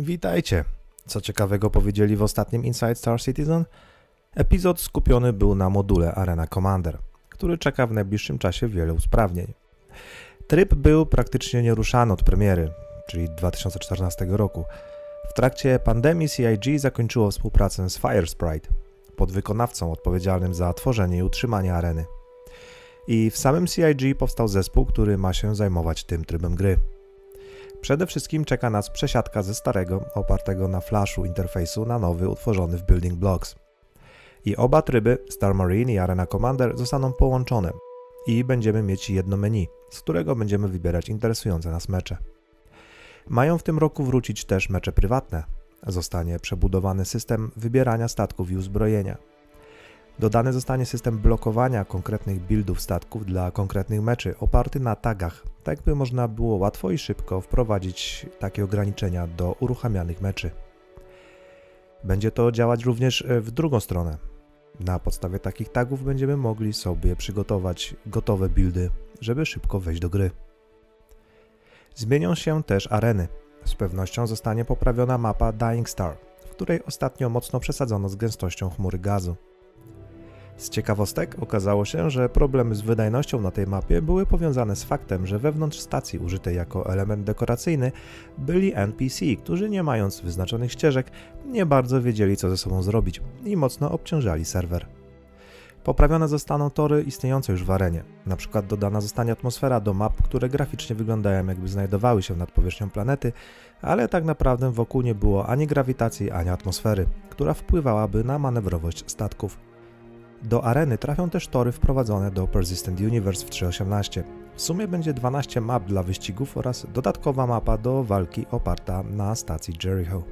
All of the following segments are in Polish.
Witajcie. Co ciekawego powiedzieli w ostatnim Inside Star Citizen? Epizod skupiony był na module Arena Commander, który czeka w najbliższym czasie wiele usprawnień. Tryb był praktycznie nieruszany od premiery, czyli 2014 roku. W trakcie pandemii CIG zakończyło współpracę z Firesprite, podwykonawcą odpowiedzialnym za tworzenie i utrzymanie areny. I w samym CIG powstał zespół, który ma się zajmować tym trybem gry. Przede wszystkim czeka nas przesiadka ze starego, opartego na flashu interfejsu na nowy utworzony w Building Blocks. I oba tryby, Star Marine i Arena Commander, zostaną połączone i będziemy mieć jedno menu, z którego będziemy wybierać interesujące nas mecze. Mają w tym roku wrócić też mecze prywatne. Zostanie przebudowany system wybierania statków i uzbrojenia. Dodany zostanie system blokowania konkretnych buildów statków dla konkretnych meczy oparty na tagach, tak by można było łatwo i szybko wprowadzić takie ograniczenia do uruchamianych meczy. Będzie to działać również w drugą stronę. Na podstawie takich tagów będziemy mogli sobie przygotować gotowe buildy, żeby szybko wejść do gry. Zmienią się też areny. Z pewnością zostanie poprawiona mapa Dying Star, w której ostatnio mocno przesadzono z gęstością chmury gazu. Z ciekawostek okazało się, że problemy z wydajnością na tej mapie były powiązane z faktem, że wewnątrz stacji użytej jako element dekoracyjny byli NPC, którzy nie mając wyznaczonych ścieżek nie bardzo wiedzieli co ze sobą zrobić i mocno obciążali serwer. Poprawione zostaną tory istniejące już w arenie. Na przykład dodana zostanie atmosfera do map, które graficznie wyglądają jakby znajdowały się nad powierzchnią planety, ale tak naprawdę wokół nie było ani grawitacji, ani atmosfery, która wpływałaby na manewrowość statków. Do areny trafią też tory wprowadzone do Persistent Universe w 3.18. W sumie będzie 12 map dla wyścigów oraz dodatkowa mapa do walki oparta na stacji Jericho.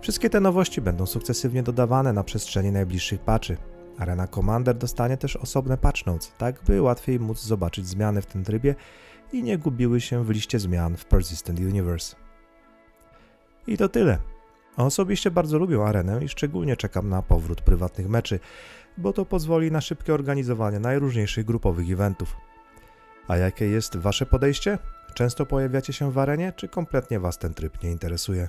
Wszystkie te nowości będą sukcesywnie dodawane na przestrzeni najbliższych patchy. Arena Commander dostanie też osobne patch notes, tak by łatwiej móc zobaczyć zmiany w tym trybie i nie gubiły się w liście zmian w Persistent Universe. I to tyle. Osobiście bardzo lubię arenę i szczególnie czekam na powrót prywatnych meczy, bo to pozwoli na szybkie organizowanie najróżniejszych grupowych eventów. A jakie jest Wasze podejście? Często pojawiacie się w arenie, czy kompletnie Was ten tryb nie interesuje?